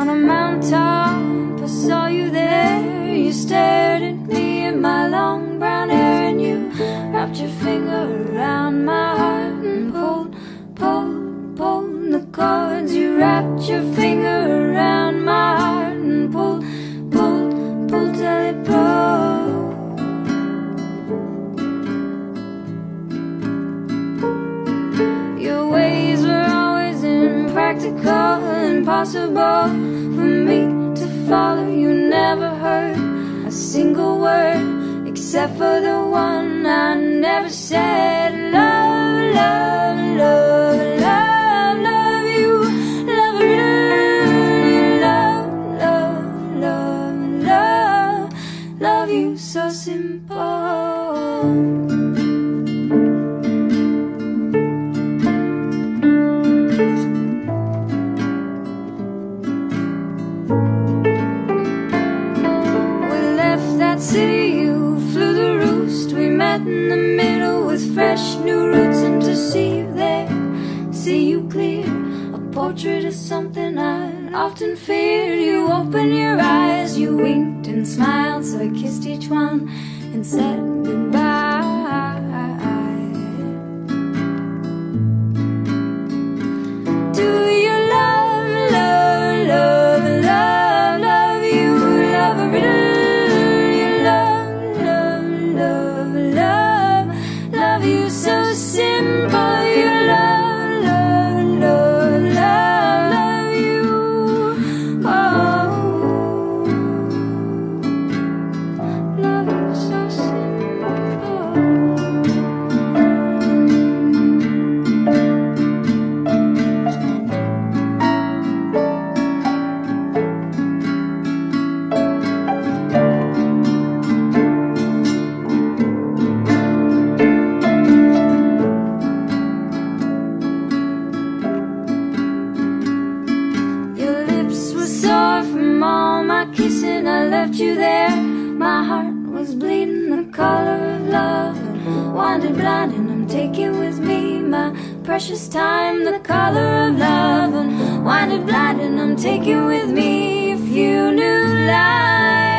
on a mountaintop. I saw you there. You stared at me in my long brown hair, and you wrapped your finger around. impossible for me to follow. You never heard a single word except for the one I never said. Love, love, love, love, love you, love you, love, love, love, love, love you so simple. Thank you. Met in the middle with fresh new roots, and to see you there, see you clear. A portrait of something I often feared. You opened your eyes, you winked and smiled, so I kissed each one and said left you there. My heart was bleeding the color of love. And wandered blind, and I'm taking with me my precious time, the color of love. And wandered blind, and I'm taking with me. If you knew life.